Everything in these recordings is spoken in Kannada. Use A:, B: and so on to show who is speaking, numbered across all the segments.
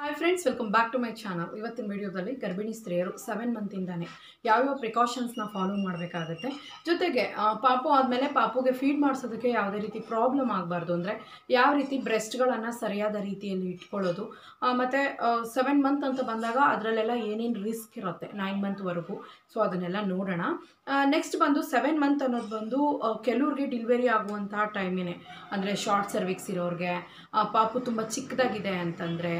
A: Hi friends welcome back to my channel ಇವತ್ತಿನ ವಿಡಿಯೋದಲ್ಲಿ ಗರ್ಭಿಣಿ ಸ್ತ್ರೀಯರು ಸೆವೆನ್ ಮಂತಿಂದಾನೆ ಯಾವ್ಯಾವ ಪ್ರಿಕಾಷನ್ಸ್ನ ಫಾಲೋ ಮಾಡಬೇಕಾಗುತ್ತೆ. ಜೊತೆಗೆ ಪಾಪು ಆದಮೇಲೆ ಪಾಪುಗೆ ಫೀಡ್ ಮಾಡಿಸೋದಕ್ಕೆ ಯಾವುದೇ ರೀತಿ ಪ್ರಾಬ್ಲಮ್ ಆಗಬಾರ್ದು ಅಂದರೆ ಯಾವ ರೀತಿ ಬ್ರೆಸ್ಟ್ಗಳನ್ನು ಸರಿಯಾದ ರೀತಿಯಲ್ಲಿ ಇಟ್ಕೊಳ್ಳೋದು ಮತ್ತು ಸೆವೆನ್ ಮಂತ್ ಅಂತ ಬಂದಾಗ ಅದರಲ್ಲೆಲ್ಲ ಏನೇನು ರಿಸ್ಕ್ ಇರುತ್ತೆ ನೈನ್ ಮಂತ್ವರೆಗೂ ಸೊ ಅದನ್ನೆಲ್ಲ ನೋಡೋಣ. ನೆಕ್ಸ್ಟ್ ಬಂದು ಸೆವೆನ್ ಮಂತ್ ಅನ್ನೋದು ಬಂದು ಕೆಲವ್ರಿಗೆ ಡಿಲಿವರಿ ಆಗುವಂತಹ ಟೈಮಿನೇ ಅಂದರೆ ಶಾರ್ಟ್ ಸರ್ವಿಕ್ಸ್ ಇರೋರಿಗೆ ಪಾಪು ತುಂಬ ಚಿಕ್ಕದಾಗಿದೆ ಅಂತಂದರೆ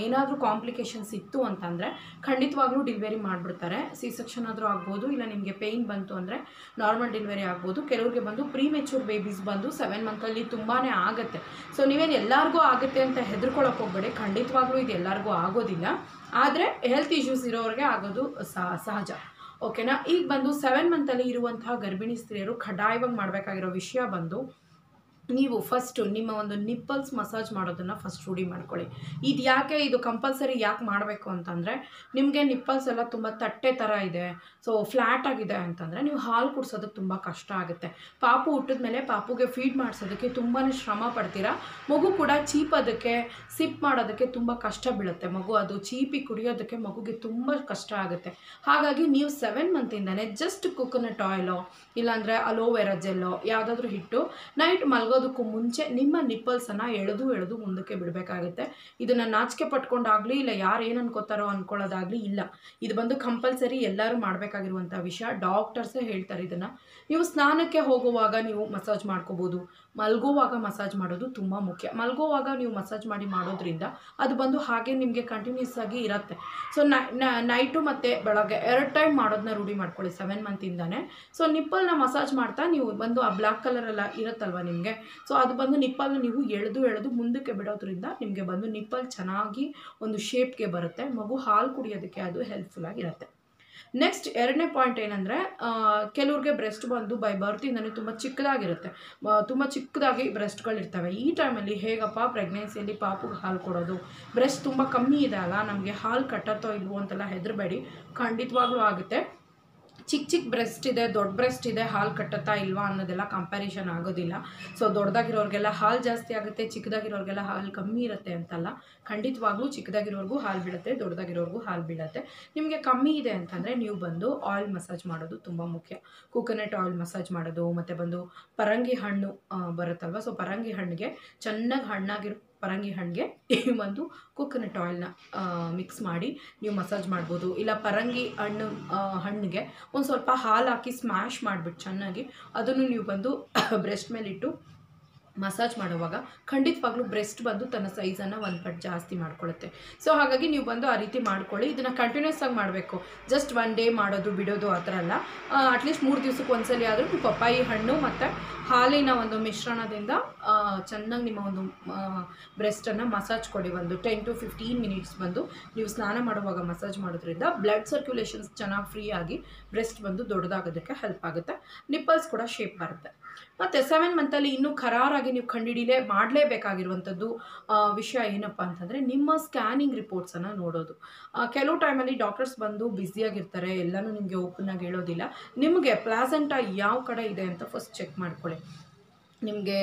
A: ಏನಾದರೂ ಕಾಂಪ್ಲಿಕೇಶನ್ಸ್ ಇತ್ತು ಅಂತಂದರೆ ಖಂಡಿತವಾಗ್ಲೂ ಡಿಲಿವರಿ ಮಾಡಿಬಿಡ್ತಾರೆ. ಸಿ ಸೆಕ್ಷನ್ ಆದರೂ ಆಗ್ಬೋದು, ಇಲ್ಲ ನಿಮಗೆ ಪೇಯ್ನ್ ಬಂತು ಅಂದರೆ ನಾರ್ಮಲ್ ಡೆಲಿವರಿ ಆಗ್ಬೋದು. ಕೆಲವ್ರಿಗೆ ಬಂದು ಪ್ರೀ ಮೆಚೂರ್ ಬೇಬೀಸ್ ಬಂದು ಸೆವೆನ್ ಮಂತಲ್ಲಿ ತುಂಬಾ ಆಗುತ್ತೆ. ಸೊ ನೀವೇನು ಎಲ್ಲರಿಗೂ ಆಗುತ್ತೆ ಅಂತ ಹೆದರ್ಕೊಳಕ್ಕೆ ಹೋಗ್ಬೇಡಿ. ಖಂಡಿತವಾಗ್ಲೂ ಇದು ಎಲ್ಲರಿಗೂ ಆಗೋದಿಲ್ಲ. ಆದರೆ ಹೆಲ್ತ್ ಇಶ್ಯೂಸ್ ಇರೋರಿಗೆ ಆಗೋದು ಸಹ- ಸಹಜ. ಓಕೆನಾ ಈಗ ಬಂದು ಸೆವೆನ್ ಮಂತಲ್ಲಿ ಇರುವಂತಹ ಗರ್ಭಿಣಿ ಸ್ತ್ರೀಯರು ಕಡ್ಡಾಯವಾಗಿ ಮಾಡಬೇಕಾಗಿರೋ ವಿಷಯ ಬಂದು ನೀವು ಫಸ್ಟು ನಿಮ್ಮ ಒಂದು ನಿಪ್ಪಲ್ಸ್ ಮಸಾಜ್ ಮಾಡೋದನ್ನು ಫಸ್ಟ್ ರೂಢಿ ಮಾಡ್ಕೊಳ್ಳಿ. ಇದು ಯಾಕೆ ಇದು ಕಂಪಲ್ಸರಿ ಯಾಕೆ ಮಾಡಬೇಕು ಅಂತಂದರೆ, ನಿಮಗೆ ನಿಪ್ಪಲ್ಸ್ ಎಲ್ಲ ತುಂಬ ತಟ್ಟೆ ಥರ ಇದೆ ಸೊ ಫ್ಲ್ಯಾಟ್ ಆಗಿದೆ ಅಂತಂದರೆ ನೀವು ಹಾಲು ಕುಡಿಸೋದಕ್ಕೆ ತುಂಬ ಕಷ್ಟ ಆಗುತ್ತೆ. ಪಾಪು ಹುಟ್ಟಿದ ಮೇಲೆ ಪಾಪುಗೆ ಫೀಡ್ ಮಾಡಿಸೋದಕ್ಕೆ ತುಂಬಾ ಶ್ರಮ ಪಡ್ತೀರಾ? ಮಗು ಕೂಡ ಚೀಪೋದಕ್ಕೆ ಸಿಪ್ ಮಾಡೋದಕ್ಕೆ ತುಂಬ ಕಷ್ಟ ಬೀಳುತ್ತೆ. ಮಗು ಅದು ಚೀಪಿ ಕುಡಿಯೋದಕ್ಕೆ ಮಗುಗೆ ತುಂಬ ಕಷ್ಟ ಆಗುತ್ತೆ. ಹಾಗಾಗಿ ನೀವು ಸೆವೆನ್ ಮಂತಿಂದನೇ ಜಸ್ಟ್ ಕೊಕೊನಟ್ ಆಯಿಲೋ ಇಲ್ಲಾಂದರೆ ಅಲೋವೆರಾ ಜೆಲ್ಲೋ ಯಾವುದಾದ್ರೂ ಹಿಟ್ಟು ನೈಟ್ ಮಲಗೋದಕ್ಕೂ ಮುಂಚೆ ನಿಮ್ಮ ನಿಪ್ಪಲ್ಸನ್ನು ಎಳೆದು ಎಳೆದು ಮುಂದಕ್ಕೆ ಬಿಡಬೇಕಾಗುತ್ತೆ. ಇದನ್ನು ನಾಚಿಕೆ ಪಟ್ಕೊಂಡಾಗಲಿ ಇಲ್ಲ ಯಾರು ಏನು ಅನ್ಕೋತಾರೋ ಅನ್ಕೊಳ್ಳೋದಾಗಲಿ ಇಲ್ಲ. ಇದು ಬಂದು ಕಂಪಲ್ಸರಿ ಎಲ್ಲರೂ ಮಾಡಬೇಕಾಗಿರುವಂಥ ವಿಷಯ. ಡಾಕ್ಟರ್ಸೇ ಹೇಳ್ತಾರೆ ಇದನ್ನು. ನೀವು ಸ್ನಾನಕ್ಕೆ ಹೋಗುವಾಗ ನೀವು ಮಸಾಜ್ ಮಾಡ್ಕೋಬೋದು. ಮಲಗೋವಾಗ ಮಸಾಜ್ ಮಾಡೋದು ತುಂಬ ಮುಖ್ಯ. ಮಲಗೋವಾಗ ನೀವು ಮಸಾಜ್ ಮಾಡಿ ಮಾಡೋದ್ರಿಂದ ಅದು ಬಂದು ಹಾಗೆ ನಿಮಗೆ ಕಂಟಿನ್ಯೂಸ್ ಆಗಿ ಇರುತ್ತೆ. ಸೊ ನೈಟು ಮತ್ತು ಬೆಳಗ್ಗೆ ಎರಡು ಟೈಮ್ ಮಾಡೋದನ್ನ ರೂಢಿ ಮಾಡ್ಕೊಳ್ಳಿ. ಸೆವೆನ್ ಮಂತಿಂದಾನೆ ಸೊ ನಿಪ್ಪಲ್ನ ಮಸಾಜ್ ಮಾಡ್ತಾ ನೀವು ಬಂದು ಆ ಬ್ಲ್ಯಾಕ್ ಕಲರೆಲ್ಲ ಇರುತ್ತಲ್ವ ನಿಮಗೆ? ಸೊ ಅದು ಬಂದು ನಿಪ್ಪಲ್ನ ನೀವು ಎಳೆದು ಎಳೆದು ಮುಂದಕ್ಕೆ ಬಿಡೋದ್ರಿಂದ ನಿಮಗೆ ಬಂದು ನಿಪ್ಪಲ್ ಚೆನ್ನಾಗಿ ಒಂದು ಶೇಪ್ಗೆ ಬರುತ್ತೆ. ಮಗು ಹಾಲು ಕುಡಿಯೋದಕ್ಕೆ ಅದು ಹೆಲ್ಪ್ಫುಲ್ ಆಗಿರುತ್ತೆ. ನೆಕ್ಸ್ಟ್ ಎರಡನೇ ಪಾಯಿಂಟ್ ಏನಂದರೆ ಕೆಲವ್ರಿಗೆ ಬ್ರೆಸ್ಟ್ ಬಂದು ಬೈ ಬರ್ತಿಂದನೇ ತುಂಬ ಚಿಕ್ಕದಾಗಿರುತ್ತೆ. ತುಂಬ ಚಿಕ್ಕದಾಗಿ ಬ್ರೆಸ್ಟ್ಗಳಿರ್ತವೆ ಈ ಟೈಮಲ್ಲಿ ಹೇಗಪ್ಪ ಪ್ರೆಗ್ನೆನ್ಸಿಯಲ್ಲಿ ಪಾಪುಗೆ ಹಾಲು ಕೊಡೋದು? ಬ್ರೆಸ್ಟ್ ತುಂಬ ಕಮ್ಮಿ ಇದೆ ಅಲ್ಲ? ನಮಗೆ ಹಾಲು ಕಟ್ಟತ್ತೋ ಇಲ್ವೋ ಅಂತೆಲ್ಲ ಹೆದರಬೇಡಿ. ಖಂಡಿತವಾಗ್ಲೂ ಆಗುತ್ತೆ. ಚಿಕ್ಕ ಚಿಕ್ಕ ಬ್ರೆಸ್ಟ್ ಇದೆ, ದೊಡ್ಡ ಬ್ರೆಸ್ಟ್ ಇದೆ, ಹಾಲು ಕಟ್ಟತ್ತಾ ಇಲ್ವಾ ಅನ್ನೋದೆಲ್ಲ ಕಂಪ್ಯಾರಿಷನ್ ಆಗೋದಿಲ್ಲ. ಸೊ ದೊಡ್ಡದಾಗಿರೋರಿಗೆಲ್ಲ ಹಾಲು ಜಾಸ್ತಿ ಆಗುತ್ತೆ, ಚಿಕ್ಕದಾಗಿರೋರಿಗೆಲ್ಲ ಹಾಲು ಕಮ್ಮಿ ಇರುತ್ತೆ ಅಂತಲ್ಲ. ಖಂಡಿತವಾಗ್ಲೂ ಚಿಕ್ಕದಾಗಿರೋರ್ಗೂ ಹಾಲು ಬೀಳುತ್ತೆ, ದೊಡ್ಡದಾಗಿರೋರ್ಗೂ ಹಾಲು ಬೀಳುತ್ತೆ. ನಿಮಗೆ ಕಮ್ಮಿ ಇದೆ ಅಂತಂದರೆ ನೀವು ಬಂದು ಆಯಿಲ್ ಮಸಾಜ್ ಮಾಡೋದು ತುಂಬ ಮುಖ್ಯ. ಕೋಕೋನಟ್ ಆಯಿಲ್ ಮಸಾಜ್ ಮಾಡೋದು, ಮತ್ತು ಬಂದು ಪರಂಗಿ ಹಣ್ಣು ಬರುತ್ತಲ್ವ? ಸೊ ಪರಂಗಿ ಹಣ್ಣಿಗೆ ಚೆನ್ನಾಗಿ ಹಣ್ಣಾಗಿರೋ ಪರಂಗಿ ಹಣ್ಣಿಗೆ ಈ ಒಂದು ಕೋಕೋನಟ್ ಆಯಿಲ್ನ ಮಿಕ್ಸ್ ಮಾಡಿ ನೀವು ಮಸಾಜ್ ಮಾಡ್ಬೋದು. ಇಲ್ಲ ಪರಂಗಿ ಹಣ್ಣು ಹಣ್ಣಿಗೆ ಒಂದು ಸ್ವಲ್ಪ ಹಾಲು ಹಾಕಿ ಸ್ಮ್ಯಾಶ್ ಮಾಡಿಬಿಟ್ಟು ಚೆನ್ನಾಗಿ ಅದನ್ನು ನೀವು ಬಂದು ಬ್ರೆಸ್ಟ್ ಮೇಲಿಟ್ಟು ಮಸಾಜ್ ಮಾಡುವಾಗ ಖಂಡಿತವಾಗ್ಲೂ ಬ್ರೆಸ್ಟ್ ಬಂದು ತನ್ನ ಸೈಜನ್ನು ಒಂದು ಪಟ್ ಜಾಸ್ತಿ ಮಾಡ್ಕೊಳ್ಳುತ್ತೆ ಸೊ ಹಾಗಾಗಿ ನೀವು ಬಂದು ಆ ರೀತಿ ಮಾಡ್ಕೊಳ್ಳಿ. ಇದನ್ನು ಕಂಟಿನ್ಯೂಸ್ ಆಗಿ ಮಾಡಬೇಕು. ಜಸ್ಟ್ ಒನ್ ಡೇ ಮಾಡೋದು, ಬಿಡೋದು ಆ ಥರ ಅಲ್ಲ. ಅಟ್ಲೀಸ್ಟ್ ಮೂರು ದಿವಸಕ್ಕೆ ಒಂದ್ಸಲಿ ಆದರೂ ನೀವು ಪಪ್ಪಾಯಿ ಹಣ್ಣು ಮತ್ತು ಹಾಲಿನ ಒಂದು ಮಿಶ್ರಣದಿಂದ ಚೆನ್ನಾಗಿ ನಿಮ್ಮ ಒಂದು ಬ್ರೆಸ್ಟನ್ನು ಮಸಾಜ್ ಕೊಡಿ. ಒಂದು ಟೆನ್ ಟು ಫಿಫ್ಟೀನ್ ಮಿನಿಟ್ಸ್ ಬಂದು ನೀವು ಸ್ನಾನ ಮಾಡುವಾಗ ಮಸಾಜ್ ಮಾಡೋದ್ರಿಂದ ಬ್ಲಡ್ ಸರ್ಕ್ಯುಲೇಷನ್ಸ್ ಚೆನ್ನಾಗಿ ಫ್ರೀ ಆಗಿ ಬ್ರೆಸ್ಟ್ ಬಂದು ದೊಡ್ಡದಾಗೋದಕ್ಕೆ ಹೆಲ್ಪ್ ಆಗುತ್ತೆ. ನಿಪ್ಪಲ್ಸ್ ಕೂಡ ಶೇಪ್ ಬರುತ್ತೆ. ಮತ್ತು ಸೆವೆನ್ ಮಂತಲ್ಲಿ ಇನ್ನೂ ಖರಾರಾಗಿ ನೀವು ಕಂಡುಹಿಡಿಲೇ ಮಾಡಲೇಬೇಕಾಗಿರುವಂಥದ್ದು ವಿಷಯ ಏನಪ್ಪ ಅಂತಂದರೆ ನಿಮ್ಮ ಸ್ಕ್ಯಾನಿಂಗ್ ರಿಪೋರ್ಟ್ಸನ್ನು ನೋಡೋದು. ಕೆಲವು ಟೈಮಲ್ಲಿ ಡಾಕ್ಟರ್ಸ್ ಬಂದು ಬ್ಯುಸಿಯಾಗಿರ್ತಾರೆ ಎಲ್ಲನೂ ನಿಮಗೆ ಓಪನ್ ಆಗಿ ಹೇಳೋದಿಲ್ಲ. ನಿಮಗೆ ಪ್ಲಾಸೆಂಟ ಯಾವ ಕಡೆ ಇದೆ ಅಂತ ಫಸ್ಟ್ ಚೆಕ್ ಮಾಡ್ಕೊಳ್ಳಿ. ನಿಮಗೆ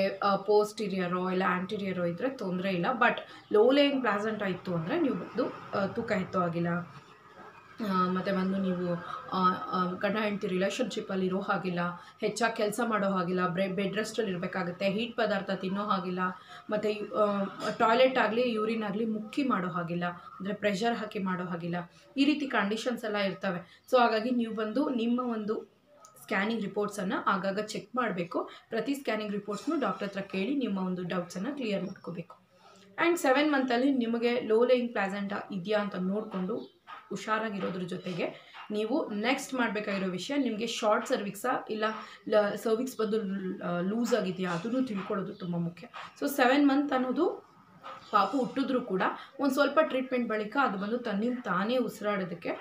A: ಪೋಸ್ಟೀರಿಯರೋ ಇಲ್ಲ ಆ್ಯಂಟೀರಿಯರೋ ಇದ್ದರೆ ತೊಂದರೆ ಇಲ್ಲ ಬಟ್ ಲೋ ಲೇಯಿಂಗ್ ಪ್ಲಾಸೆಂಟ ಇತ್ತು ಅಂದರೆ ನೀವು ಬಂದು ತೂಕ ಎತ್ತೋ ಆಗಿಲ್ಲ ಮತ್ತು ಬಂದು ನೀವು ಗಂಡ ಹೆಂಡತಿ ರಿಲೇಷನ್ಶಿಪ್ಪಲ್ಲಿ ಇರೋ ಹಾಗಿಲ್ಲ, ಹೆಚ್ಚಾಗಿ ಕೆಲಸ ಮಾಡೋ ಹಾಗಿಲ್ಲ, ಬ್ರೆ ಬೆಡ್ ರೆಸ್ಟಲ್ಲಿ ಇರಬೇಕಾಗುತ್ತೆ ಹೀಟ್ ಪದಾರ್ಥ ತಿನ್ನೋ ಹಾಗಿಲ್ಲ, ಮತ್ತು ಟಾಯ್ಲೆಟ್ ಆಗಲಿ ಯೂರಿನ್ ಆಗಲಿ ಮುಕ್ಕಿ ಮಾಡೋ ಹಾಗಿಲ್ಲ, ಅಂದರೆ ಪ್ರೆಷರ್ ಹಾಕಿ ಮಾಡೋ ಹಾಗಿಲ್ಲ, ಈ ರೀತಿ ಕಂಡೀಷನ್ಸ್ ಎಲ್ಲ ಇರ್ತವೆ. ಸೊ ಹಾಗಾಗಿ ನೀವು ಬಂದು ನಿಮ್ಮ ಒಂದು ಸ್ಕ್ಯಾನಿಂಗ್ ರಿಪೋರ್ಟ್ಸನ್ನು ಆಗಾಗ ಚೆಕ್ ಮಾಡಬೇಕು. ಪ್ರತಿ ಸ್ಕ್ಯಾನಿಂಗ್ ರಿಪೋರ್ಟ್ಸ್ನು ಡಾಕ್ಟರ್ ಹತ್ರ ಕೇಳಿ ನಿಮ್ಮ ಒಂದು ಡೌಟ್ಸನ್ನು ಕ್ಲಿಯರ್ ಮಾಡ್ಕೋಬೇಕು. ಆ್ಯಂಡ್ ಸೆವೆನ್ ಮಂತಲ್ಲಿ ನಿಮಗೆ ಲೋ ಲೇಯಿಂಗ್ ಪ್ಲಾಸೆಂಟ ಇದೆಯಾ ಅಂತ ನೋಡಿಕೊಂಡು ಹುಷಾರಾಗಿರೋದ್ರ ಜೊತೆಗೆ ನೀವು ನೆಕ್ಸ್ಟ್ ಮಾಡಬೇಕಾಗಿರೋ ವಿಷಯ ನಿಮಗೆ ಶಾರ್ಟ್ ಸರ್ವಿಕ್ಸಾ ಇಲ್ಲ ಲ ಸರ್ವಿಕ್ಸ್ ಬದಲು ಲೂಸ್ ಆಗಿದೆಯಾ ಅದನ್ನು ತಿಳ್ಕೊಳ್ಳೋದು ತುಂಬ ಮುಖ್ಯ. ಸೊ ಸೆವೆನ್ ಮಂತ್ ಅನ್ನೋದು ಪಾಪು ಹುಟ್ಟಿದ್ರು ಕೂಡ ಒಂದು ಸ್ವಲ್ಪ ಟ್ರೀಟ್ಮೆಂಟ್ ಬಳಿಕ ಅದು ಬಂದು ತನ್ನಿಂದ ತಾನೇ ಉಸಿರಾಡೋದಕ್ಕೆ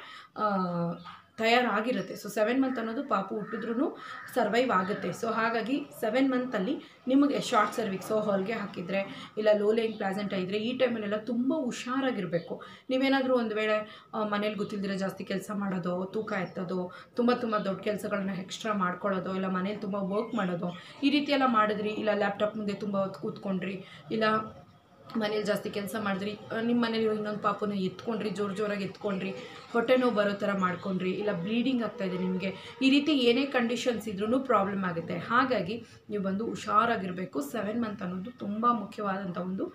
A: ತಯಾರಾಗಿರುತ್ತೆ. ಸೊ ಸೆವೆನ್ ಮಂತ್ ಅನ್ನೋದು ಪಾಪು ಹುಟ್ಟಿದ್ರೂ ಸರ್ವೈವ್ ಆಗುತ್ತೆ. ಸೊ ಹಾಗಾಗಿ ಸೆವೆನ್ ಮಂತಲ್ಲಿ ನಿಮಗೆ ಶಾರ್ಟ್ ಸರ್ವಿಕ್ಸೋ ಹೊಲಿಗೆ ಹಾಕಿದರೆ ಇಲ್ಲ ಲೋ ಲೈನ್ ಪ್ಲಾಸೆಂಟ ಇದ್ದರೆ ಈ ಟೈಮಲ್ಲೆಲ್ಲ ತುಂಬ ಹುಷಾರಾಗಿರಬೇಕು. ನೀವೇನಾದರೂ ಒಂದು ವೇಳೆ ಮನೇಲಿ ಗೊತ್ತಿಲ್ದಿರೋ ಜಾಸ್ತಿ ಕೆಲಸ ಮಾಡೋದು, ತೂಕ ಎತ್ತೋದು, ತುಂಬ ತುಂಬ ದೊಡ್ಡ ಕೆಲಸಗಳನ್ನ ಎಕ್ಸ್ಟ್ರಾ ಮಾಡ್ಕೊಳ್ಳೋದು, ಇಲ್ಲ ಮನೇಲಿ ತುಂಬ ವರ್ಕ್ ಮಾಡೋದು, ಈ ರೀತಿ ಎಲ್ಲ ಮಾಡಿದ್ರಿ, ಇಲ್ಲ ಲ್ಯಾಪ್ಟಾಪ್ ಮುಂದೆ ತುಂಬ ಕೂತ್ಕೊಂಡ್ರಿ, ಇಲ್ಲ ಮನೇಲಿ ಜಾಸ್ತಿ ಕೆಲಸ ಮಾಡಿದ್ರಿ ನಿಮ್ಮ ಮನೇಲಿ ಇನ್ನೊಂದು ಪಾಪನ ಎತ್ಕೊಂಡ್ರಿ, ಜೋರು ಜೋರಾಗಿ ಎತ್ಕೊಂಡ್ರಿ, ಹೊಟ್ಟೆ ನೋವು ಬರೋ ಥರ ಮಾಡ್ಕೊಂಡ್ರಿ, ಇಲ್ಲ ಬ್ಲೀಡಿಂಗ್ ಆಗ್ತಾಯಿದೆ ನಿಮಗೆ, ಈ ರೀತಿ ಏನೇ ಕಂಡೀಷನ್ಸ್ ಇದ್ರೂ ಪ್ರಾಬ್ಲಮ್ ಆಗುತ್ತೆ. ಹಾಗಾಗಿ ನೀವು ಬಂದು ಹುಷಾರಾಗಿರಬೇಕು ಸೆವೆನ್ ಮಂತ್ ಅನ್ನೋದು ತುಂಬ ಮುಖ್ಯವಾದಂಥ ಒಂದು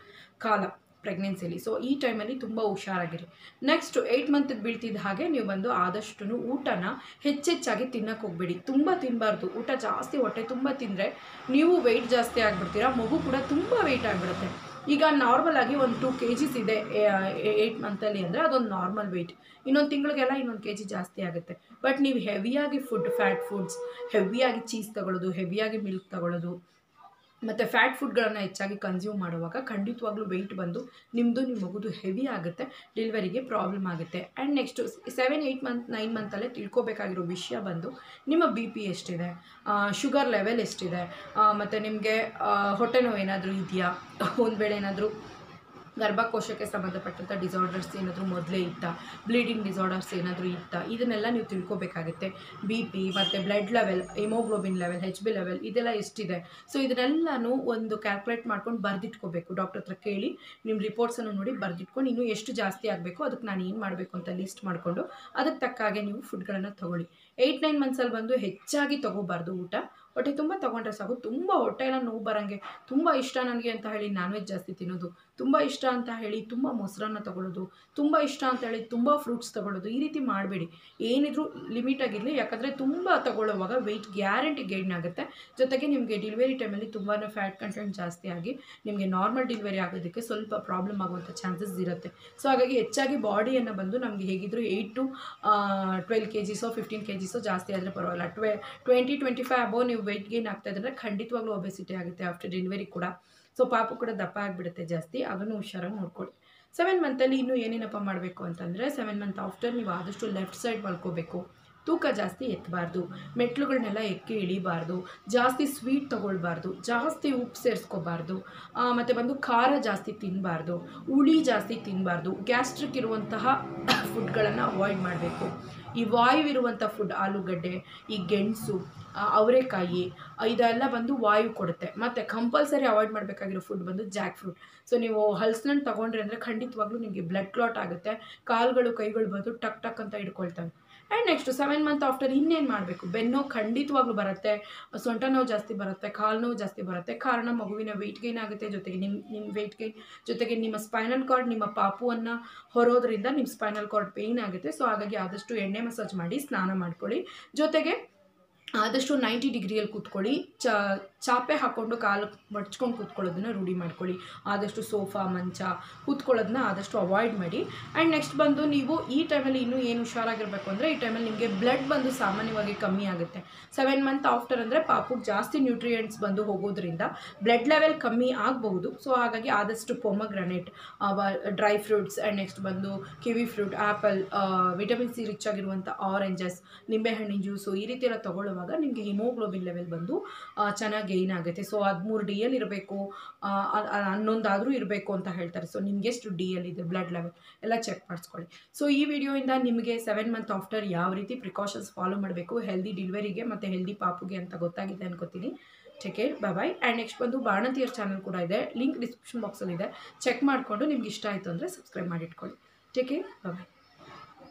A: ಕಾಲ ಪ್ರೆಗ್ನೆನ್ಸಿಲಿ ಸೊ ಈ ಟೈಮಲ್ಲಿ ತುಂಬ ಹುಷಾರಾಗಿರಿ. ನೆಕ್ಸ್ಟ್ ಏಯ್ಟ್ ಮಂತಿಗೆ ಬೀಳ್ತಿದ್ದ ಹಾಗೆ ನೀವು ಬಂದು ಆದಷ್ಟು ಊಟನ ಹೆಚ್ಚೆಚ್ಚಾಗಿ ತಿನ್ನಕ್ಕೆ ಹೋಗ್ಬೇಡಿ. ತುಂಬ ತಿನ್ನಬಾರ್ದು ಊಟ ಜಾಸ್ತಿ, ಹೊಟ್ಟೆ ತುಂಬ ತಿಂದರೆ ನೀವು ವೆಯ್ಟ್ ಜಾಸ್ತಿ ಆಗಿಬಿಡ್ತೀರಾ, ಮಗು ಕೂಡ ತುಂಬ ವೆಯ್ಟ್ ಆಗಿಬಿಡುತ್ತೆ. ಈಗ ನಾರ್ಮಲ್ ಆಗಿ ಒಂದು ಟೂ ಕೆ ಜಿಸ್ ಇದೆ ಏಯ್ಟ್ ಮಂತಲ್ಲಿ ಅಂದರೆ ಅದೊಂದು ನಾರ್ಮಲ್ ವೆಯ್ಟ್ ಇನ್ನೊಂದು ತಿಂಗಳಿಗೆಲ್ಲ ಇನ್ನೊಂದು ಕೆ ಜಿ ಜಾಸ್ತಿ ಆಗುತ್ತೆ. ಬಟ್ ನೀವು ಹೆವಿಯಾಗಿ ಫುಡ್ ಫ್ಯಾಟ್ ಫುಡ್ಸ್ ಹೆವಿಯಾಗಿ ಚೀಸ್ ತಗೊಳ್ಳೋದು ಹೆವಿಯಾಗಿ ಮಿಲ್ಕ್ ತಗೊಳ್ಳೋದು ಮತ್ತು ಫ್ಯಾಟ್ ಫುಡ್ಗಳನ್ನು ಹೆಚ್ಚಾಗಿ ಕನ್ಸ್ಯೂಮ್ ಮಾಡುವಾಗ ಖಂಡಿತವಾಗ್ಲೂ ವೆಯ್ಟ್ ಬಂದು ನಿಮ್ಮದು ನಿಮ್ಮ ಮಗುದು ಹೆವಿ ಆಗುತ್ತೆ ಡೆಲಿವರಿಗೆ ಪ್ರಾಬ್ಲಮ್ ಆಗುತ್ತೆ. And next seven eight month nine ಮಂತಲ್ಲೇ ತಿಳ್ಕೊಬೇಕಾಗಿರೋ ವಿಷಯ ಬಂದು ನಿಮ್ಮ ಬಿ ಪಿ ಎಷ್ಟಿದೆ? ಶುಗರ್ ಲೆವೆಲ್ ಎಷ್ಟಿದೆ? ಮತ್ತು ನಿಮಗೆ ಹೊಟ್ಟೆ ನೋವು ಏನಾದರೂ ಇದೆಯಾ? ಒಂದು ವೇಳೆ ಏನಾದರೂ ಗರ್ಭಕೋಶಕ್ಕೆ ಸಂಬಂಧಪಟ್ಟಂಥ ಡಿಸಾರ್ಡರ್ಸ್ ಏನಾದರೂ ಮೊದಲೇ ಇತ್ತಾ? ಬ್ಲೀಡಿಂಗ್ ಡಿಸಾರ್ಡರ್ಸ್ ಏನಾದರೂ ಇತ್ತಾ? ಇದನ್ನೆಲ್ಲ ನೀವು ತಿಳ್ಕೊಬೇಕಾಗುತ್ತೆ. ಬಿ ಪಿ ಮತ್ತು blood level haemoglobin level H B level ಇದೆಲ್ಲ ಎಷ್ಟಿದೆ? ಸೊ ಇದನ್ನೆಲ್ಲನೂ ಒಂದು ಕ್ಯಾಲ್ಕುಲೇಟ್ ಮಾಡ್ಕೊಂಡು ಬರೆದಿಟ್ಕೋಬೇಕು. ಡಾಕ್ಟರ್ ಹತ್ರ ಕೇಳಿ ನಿಮ್ಮ ರಿಪೋರ್ಟ್ಸನ್ನು ನೋಡಿ ಬರೆದಿಟ್ಕೊಂಡು ಇನ್ನೂ ಎಷ್ಟು ಜಾಸ್ತಿ ಆಗಬೇಕು ಅದಕ್ಕೆ ನಾನು ಏನು ಮಾಡಬೇಕು ಅಂತ ಲಿಸ್ಟ್ ಮಾಡಿಕೊಂಡು ಅದಕ್ಕೆ ತಕ್ಕ ಹಾಗೆ ನೀವು ಫುಡ್ಗಳನ್ನು ತೊಗೊಳ್ಳಿ. ಏಯ್ಟ್ ನೈನ್ ಮಂತ್ಸಲ್ಲಿ ಬಂದು ಹೆಚ್ಚಾಗಿ ತೊಗೋಬಾರ್ದು ಊಟ. ಹೊಟ್ಟೆ ತುಂಬ ತೊಗೊಂಡ್ರೆ ಸಾಕು. ತುಂಬ ಹೊಟ್ಟೆ ಎಲ್ಲ ನೋವು ಬರೋಂಗೆ. ತುಂಬ ಇಷ್ಟ ನನಗೆ ಅಂತ ಹೇಳಿ ನಾನ್ ವೆಜ್ ಜಾಸ್ತಿ ತಿನ್ನೋದು. ತುಂಬ ಇಷ್ಟ ಅಂತ ಹೇಳಿ ತುಂಬ ಮೊಸರನ್ನ ತಗೊಳ್ಳೋದು ತುಂಬ ಇಷ್ಟ ಅಂತ ಹೇಳಿ ತುಂಬ ಫ್ರೂಟ್ಸ್ ತಗೊಳ್ಳೋದು ಈ ರೀತಿ ಮಾಡಬೇಡಿ. ಏನಿದ್ರು ಲಿಮಿಟಾಗಿರಲಿ ಯಾಕಂದರೆ ತುಂಬ ತಗೊಳ್ಳುವಾಗ ವೆಯ್ಟ್ ಗ್ಯಾರಂಟಿ ಗೈನ್ ಆಗುತ್ತೆ. ಜೊತೆಗೆ ನಿಮಗೆ ಡೆಲಿವರಿ ಟೈಮಲ್ಲಿ ತುಂಬಾ ಫ್ಯಾಟ್ ಕಂಟೆಂಟ್ ಜಾಸ್ತಿ ಆಗಿ ನಿಮಗೆ ನಾರ್ಮಲ್ ಡೆಲಿವರಿ ಆಗೋದಕ್ಕೆ ಸ್ವಲ್ಪ ಪ್ರಾಬ್ಲಮ್ ಆಗುವಂಥ ಚಾನ್ಸಸ್ ಇರುತ್ತೆ. ಸೊ ಹಾಗಾಗಿ ಹೆಚ್ಚಾಗಿ ಬಾಡಿಯನ್ನು ಬಂದು ನಮಗೆ ಹೇಗಿದ್ರು ಏಯ್ಟ್ ಟು ಟ್ವೆಲ್ ಕೆ ಜಿಸೋ ಫಿಫ್ಟೀನ್ ಕೆ ಜಿಸೋ ಜಾಸ್ತಿ ಆದರೆ ಪರವಾಗಿಲ್ಲ. ಟ್ವೆ ಟ್ವೆಂಟಿ ಟ್ವೆಂಟಿ ಫೈವ್ ಅಬೋವ್ ನೀವು ವೆಯ್ಟ್ ಗೇನ್ ಆಗ್ತಾ ಇದ್ರೆ ಖಂಡಿತವಾಗ್ಲೂ ಒಬೆಸಿಟಿ ಆಗುತ್ತೆ ಆಫ್ಟರ್ ಡೆಲಿವರಿ ಕೂಡ. ಸೊ ಪಾಪು ಕೂಡ ದಪ್ಪ ಆಗಿಬಿಡುತ್ತೆ ಜಾಸ್ತಿ. ಅದನ್ನು ಹುಷಾರಾಗಿ ನೋಡ್ಕೊಳ್ಳಿ. ಸೆವೆನ್ ಮಂತಲ್ಲಿ ಇನ್ನೂ ಏನೇನಪ್ಪ ಮಾಡಬೇಕು ಅಂತಂದರೆ ಸೆವೆನ್ ಮಂತ್ ಆಫ್ಟರ್ ನೀವು ಆದಷ್ಟು ಲೆಫ್ಟ್ ಸೈಡ್ ಮಲ್ಕೋಬೇಕು. ತೂಕ ಜಾಸ್ತಿ ಎತ್ತಬಾರ್ದು ಮೆಟ್ಲುಗಳನ್ನೆಲ್ಲ ಎಕ್ಕಿ ಇಳಿಬಾರ್ದು, ಜಾಸ್ತಿ ಸ್ವೀಟ್ ತೊಗೊಳ್ಬಾರ್ದು, ಜಾಸ್ತಿ ಉಪ್ಪು ಸೇರಿಸ್ಕೋಬಾರ್ದು ಮತ್ತು ಬಂದು ಖಾರ ಜಾಸ್ತಿ ತಿನ್ನಬಾರ್ದು ಹುಳಿ ಜಾಸ್ತಿ ತಿನ್ನಬಾರ್ದು ಗ್ಯಾಸ್ಟ್ರಿಕ್ ಇರುವಂತಹ ಫುಡ್ಗಳನ್ನು ಅವಾಯ್ಡ್ ಮಾಡಬೇಕು. ಈ ವಾಯುವಿರುವಂಥ ಫುಡ್ ಆಲೂಗಡ್ಡೆ, ಈ ಗೆಣಸು ಅವರೆಕಾಯಿ, ಇದೆಲ್ಲ ಬಂದು ವಾಯು ಕೊಡುತ್ತೆ. ಮತ್ತು ಕಂಪಲ್ಸರಿ ಅವಾಯ್ಡ್ ಮಾಡಬೇಕಾಗಿರೋ ಫುಡ್ ಬಂದು ಜಾಕ್ ಫ್ರೂಟ್ ಸೊ ನೀವು ಹಲ್ಸಿನಣ್ಣು ತೊಗೊಂಡ್ರೆ ಅಂದರೆ ಖಂಡಿತವಾಗ್ಲೂ ನಿಮಗೆ ಬ್ಲಡ್ ಕ್ಲಾಟ್ ಆಗುತ್ತೆ. ಕಾಲುಗಳು, ಕೈಗಳು ಬಂದು ಟಕ್ ಟಕ್ ಅಂತ ಹಿಡ್ಕೊಳ್ತವೆ. And next seven month after ಇನ್ನೇನು ಮಾಡಬೇಕು? ಬೆನ್ನು ಖಂಡಿತವಾಗ್ಲೂ ಬರುತ್ತೆ, ಸೊಂಟ ನೋವು ಜಾಸ್ತಿ ಬರುತ್ತೆ, ಕಾಲು ನೋವು ಜಾಸ್ತಿ ಬರುತ್ತೆ. ಕಾರಣ, ಮಗುವಿನ ವೆಯ್ಟ್ ಗೈನ್ ಆಗುತ್ತೆ, ಜೊತೆಗೆ ನಿಮ್ಮ ನಿಮ್ಮ ವೆಯ್ಟ್ ಗೈನ್ ಜೊತೆಗೆ ನಿಮ್ಮ ಸ್ಪೈನಲ್ ಕಾರ್ಡ್ ನಿಮ್ಮ ಪಾಪುವನ್ನು ಹೊರೋದ್ರಿಂದ ನಿಮ್ಮ ಸ್ಪೈನಲ್ ಕಾರ್ಡ್ ಪೇಯ್ನ್ ಆಗುತ್ತೆ. ಸೊ ಹಾಗಾಗಿ ಆದಷ್ಟು ಎಣ್ಣೆ ಮಸಾಜ್ ಮಾಡಿ, ಸ್ನಾನ ಮಾಡ್ಕೊಳ್ಳಿ. ಜೊತೆಗೆ, ಆದಷ್ಟು ನೈಂಟಿ ಡಿಗ್ರಿಯಲ್ಲಿ ಕೂತ್ಕೊಳ್ಳಿ, ಚ ಚಾಪೆ ಹಾಕ್ಕೊಂಡು ಕಾಲು ಮಡ್ಚ್ಕೊಂಡು ಕೂತ್ಕೊಳ್ಳೋದನ್ನ ರೂಢಿ ಮಾಡ್ಕೊಳ್ಳಿ. ಆದಷ್ಟು ಸೋಫಾ, ಮಂಚ ಕೂತ್ಕೊಳ್ಳೋದನ್ನ ಆದಷ್ಟು ಅವಾಯ್ಡ್ ಮಾಡಿ. ಆ್ಯಂಡ್ ನೆಕ್ಸ್ಟ್ ಬಂದು ನೀವು ಈ ಟೈಮಲ್ಲಿ ಇನ್ನೂ ಏನು ಹುಷಾರಾಗಿರಬೇಕು ಅಂದರೆ ಈ ಟೈಮಲ್ಲಿ ನಿಮಗೆ ಬ್ಲಡ್ ಬಂದು ಸಾಮಾನ್ಯವಾಗಿ ಕಮ್ಮಿ ಆಗುತ್ತೆ. ಸೆವೆನ್ ಮಂತ್ ಆಫ್ಟರ್ ಅಂದರೆ ಪಾಪುಗೆ ಜಾಸ್ತಿ ನ್ಯೂಟ್ರಿಯೆಂಟ್ಸ್ ಬಂದು ಹೋಗೋದ್ರಿಂದ ಬ್ಲಡ್ ಲೆವೆಲ್ ಕಮ್ಮಿ ಆಗಬಹುದು. ಸೊ ಹಾಗಾಗಿ ಆದಷ್ಟು pomegranate dry fruits and next ಬಂದು kiwi fruit apple vitamin C rich ಆಗಿರುವಂಥ ಆರೆಂಜಸ್ ನಿಂಬೆಹಣ್ಣಿನ ಜ್ಯೂಸು ಈ ರೀತಿ ಎಲ್ಲ ತೊಗೊಳ್ಳುವಾಗ ನಿಮಗೆ ಹಿಮೋಗ್ಲೋಬಿನ್ ಲೆವೆಲ್ ಬಂದು ಚೆನ್ನಾಗಿ ಗೈನ್ ಆಗುತ್ತೆ. ಸೊ ಹದಿಮೂರು ಡಿ ಎಲ್ ಇರಬೇಕು. ಹನ್ನೊಂದಾದರೂ ಇರಬೇಕು ಅಂತ ಹೇಳ್ತಾರೆ. ಸೊ ನಿಮ್ಗೆ ಎಷ್ಟು ಡಿ ಎಲ್ ಇದೆ ಬ್ಲಡ್ ಲೆವೆಲ್ ಎಲ್ಲ ಚೆಕ್ ಮಾಡಿಸ್ಕೊಳ್ಳಿ. ಸೊ ಈ ವಿಡಿಯೋಯಿಂದ ನಿಮಗೆ ಸೆವೆನ್ ಮಂತ್ ಆಫ್ಟರ್ ಯಾವ ರೀತಿ ಪ್ರಿಕಾಷನ್ಸ್ ಫಾಲೋ ಮಾಡಬೇಕು ಹೆಲ್ದಿ ಡಿಲಿವರಿಗೆ ಮತ್ತು ಹೆಲ್ದಿ ಪಾಪುಗೆ ಅಂತ ಗೊತ್ತಾಗಿದೆ ಅನ್ಕೋತೀನಿ. Take care bye and next ಬಂದು ಬಾಣಂತಿಯರ್ ಚಾನಲ್ ಕೂಡ ಇದೆ. ಲಿಂಕ್ ಡಿಸ್ಕ್ರಿಪ್ಷನ್ ಬಾಕ್ಸಲ್ಲಿದೆ ಚೆಕ್ ಮಾಡಿಕೊಂಡು ನಿಮ್ಗೆ ಇಷ್ಟ ಆಯಿತು ಅಂದರೆ ಸಬ್ಸ್ಕ್ರೈಬ್ ಮಾಡಿಟ್ಕೊಳ್ಳಿ. Take care bye